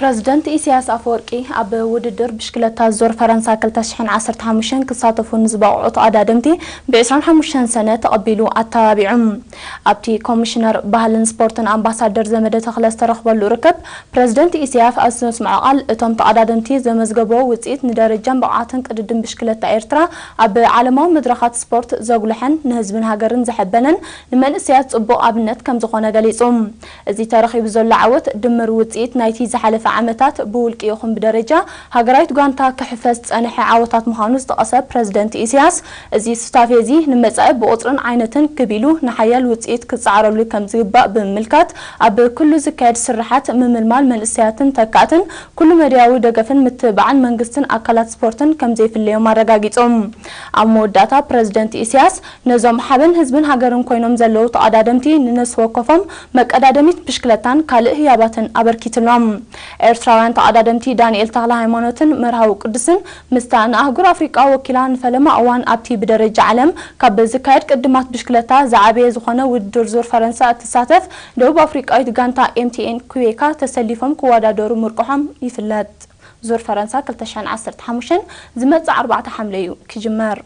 ፕረዚደንት ኢሳያስ ኣፈወርቂ ኣብ ውድድር ብሽክለታ ዞር ፈረንሳ 215 ክሳተፉ ንዝበቕዑ ተቐዳድምቲ ብ25 ሰነ ተቐቢሉ ኣተባቢዑ ابتي كوميشنر بهلن سبورتن امباسادر زمده تخلص ترخبل ركب بريزيدنت اسياف اسنس معقل اتم تعدادنتي زمزغبو وصيت ندرجان بعاتن قدد بشكلت ايرترا اب عالمو مدرخات سبورت زغلحن نهزبن هاجرن زحبنن لمن اسياف صبو ابنت كم زخونه غليصوم ازي ترخيب زلعوت دمر وصيت نايتي زحلف عامتات بولقي يخن بدرجه هاجرايت غانتا كحفز صنح عوتات مخانوس تقسى بريزيدنت اسياس ازي ستافيزي نمصاب بوطرن عينتن كبيلو نحيال وصيت ውፅኢት ክፀዓረሉ ከም ዝግባእ ብምምልካት ኣብ ኩሉ ዝካየድ ስራሓት ምምልማል መንእሰያትን ተካእትን ኩሉ መድያዊ ደገፍን ምትብባዕን መንግስትን ኣካላት ስፖርትን ከም ዘይፍለዮም ኣረጋጊፆም ኣብ መወዳእታ ፕረዚደንት ኢሳያስ ነዞም ሓበን ህዝብን ሃገርን ኮይኖም ዘለዉ ተቐዳደምቲ ንነስ ወከፎም መቀዳደሚት ብሽክለታን ካልእ ህያባትን ኣበርኪትሎም ኤርትራውያን ተቐዳደምቲ ዳንኤል ተክለ ሃይማኖትን መርሃዊ ቅዱስን ምስታ ንኣህጉር ኣፍሪቃ ወኪላ ንፈለማ እዋን ኣብቲ ብደረጃ ዓለም ካብ ዝካየድ ቅድማት ብሽክለታ ዝዓበየ ዝኾነ ودر زور فرنسا تساتف دوب أفريقا يتغانتا MTN كويكا تسليفهم كوادا دور مرقهم يفلات زور فرنسا كلتشان عصر تحمشن زمت زعر بعد حمليو كجمار